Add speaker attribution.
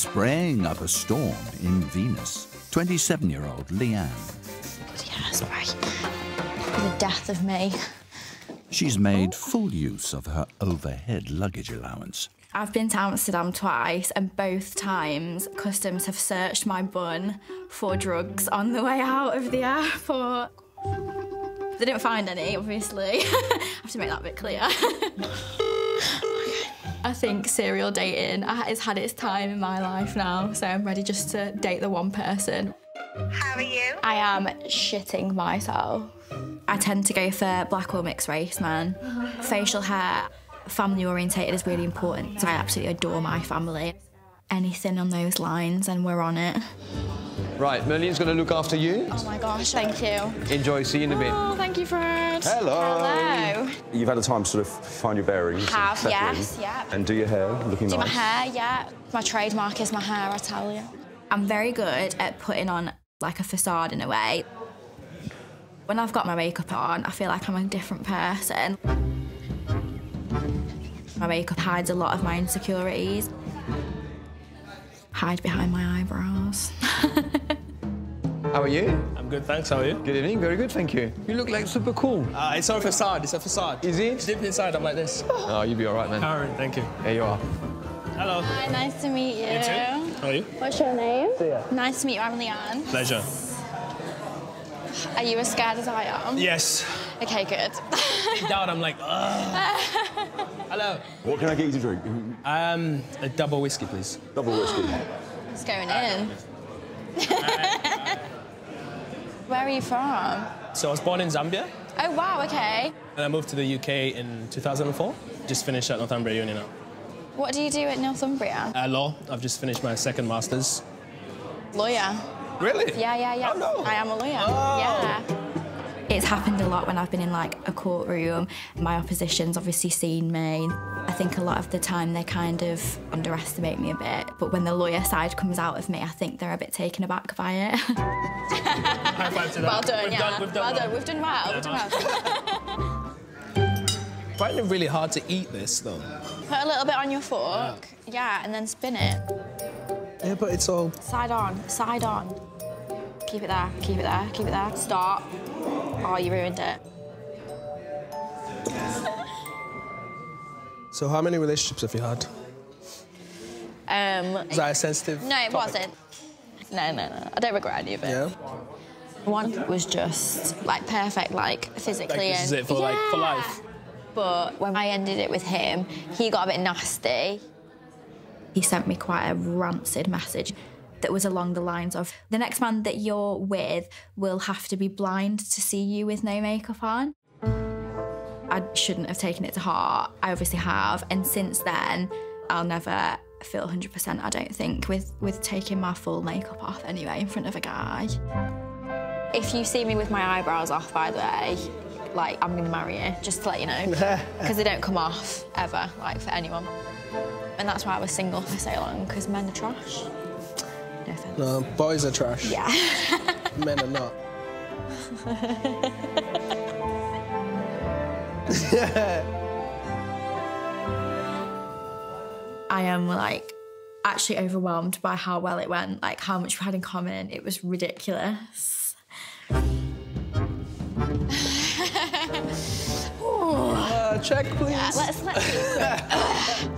Speaker 1: spraying up a storm in Venus. 27 year old Lianne.
Speaker 2: Yeah, spray. The death of me.
Speaker 1: She's made full use of her overhead luggage allowance.
Speaker 2: I've been to Amsterdam twice, and both times customs have searched my bun for drugs on the way out of the airport. They didn't find any, obviously. I have to make that a bit clear. I think serial dating has had its time in my life now, so I'm ready just to date the one person.
Speaker 3: How are you?
Speaker 2: I am shitting myself. I tend to go for black or mixed race man. Facial hair, family orientated is really important. So I absolutely adore my family. Anything on those lines, and we're on it.
Speaker 4: Right, Merlin's going to look after you.
Speaker 2: Oh my gosh, thank you.
Speaker 4: Enjoy. See you in a bit.
Speaker 2: Oh, thank you, Fred.
Speaker 4: Hello.
Speaker 2: Hello.
Speaker 5: You've had a time to sort of find your bearings.
Speaker 2: Have,
Speaker 5: settle in
Speaker 2: yes, yeah.
Speaker 5: And do your hair, looking
Speaker 2: Do my hair, yeah. My trademark is my hair, I tell you. I'm very good at putting on like a facade in a way. When I've got my makeup on, I feel like I'm a different person. My makeup hides a lot of my insecurities. Hide behind my eyebrows.
Speaker 4: How are you?
Speaker 6: I'm good, thanks. How are you?
Speaker 4: Good evening. Very good, thank you. You look like super cool.
Speaker 6: Uh, it's not a facade. It's a facade.
Speaker 4: Is it?
Speaker 6: Deep inside, I'm like this.
Speaker 4: Oh, you'll be all right, man.
Speaker 6: All right, thank you.
Speaker 4: There you are.
Speaker 6: Hello.
Speaker 2: Hi, nice to meet you.
Speaker 6: You too. How are you?
Speaker 2: What's your name? Nice to meet you, I'm Lianne.
Speaker 6: Pleasure.
Speaker 2: Are you as scared as I am?
Speaker 6: Yes.
Speaker 2: Okay, good.
Speaker 6: Deep down, I'm like, Ugh. Hello.
Speaker 5: What can I get you to drink?
Speaker 6: Um, a double whiskey, please.
Speaker 5: Double whiskey.
Speaker 2: It's going in. Where are you from?
Speaker 6: So I was born in Zambia,
Speaker 2: Oh, wow, okay.
Speaker 6: and I moved to the UK in 2004. Just finished at Northumbria Uni now.
Speaker 2: What do you do at Northumbria?
Speaker 6: Uh, law. I've just finished my second master's.
Speaker 2: Lawyer.
Speaker 6: Really?
Speaker 2: Yeah, yeah, yeah.
Speaker 6: Oh, no.
Speaker 2: I am a lawyer.
Speaker 6: Oh.
Speaker 2: Yeah. It's happened a lot when I've been in like a courtroom. My opposition's obviously seen me. I think a lot of the time they kind of underestimate me a bit. But when the lawyer side comes out of me, I think they're a bit taken aback by it.
Speaker 6: High five to that.
Speaker 2: well done,
Speaker 6: We've
Speaker 2: yeah.
Speaker 6: Done, we've done
Speaker 2: well
Speaker 6: well.
Speaker 2: done. We've done well. We've done well.
Speaker 6: Finding it really hard to eat this, though.
Speaker 2: Put a little bit on your fork. Yeah, and then spin it.
Speaker 6: Yeah, but it's all.
Speaker 2: Side on, side on. Keep it there, keep it there, keep it there. Stop. Oh, you ruined it.
Speaker 6: So, how many relationships have you had?
Speaker 2: Um,
Speaker 6: Is that a sensitive?
Speaker 2: no, it
Speaker 6: topic?
Speaker 2: wasn't. No, no, no. I don't regret any of it.
Speaker 6: Yeah.
Speaker 2: One was just like perfect, like physically
Speaker 6: Like, this is it for, like, for life.
Speaker 2: But when I ended it with him, he got a bit nasty. He sent me quite a rancid message that was along the lines of the next man that you're with will have to be blind to see you with no makeup on. I shouldn't have taken it to heart. I obviously have, and since then, I'll never feel 100%. I don't think with with taking my full makeup off anyway in front of a guy. If you see me with my eyebrows off, by the way, like I'm gonna marry you, just to let you know, because they don't come off ever, like for anyone. And that's why I was single for so long, because men are trash. No offense.
Speaker 6: No, boys are trash.
Speaker 2: Yeah.
Speaker 6: Men are not.
Speaker 2: I am like actually overwhelmed by how well it went, like how much we had in common. It was ridiculous.
Speaker 6: Uh, check, please.
Speaker 2: Let's let's quick,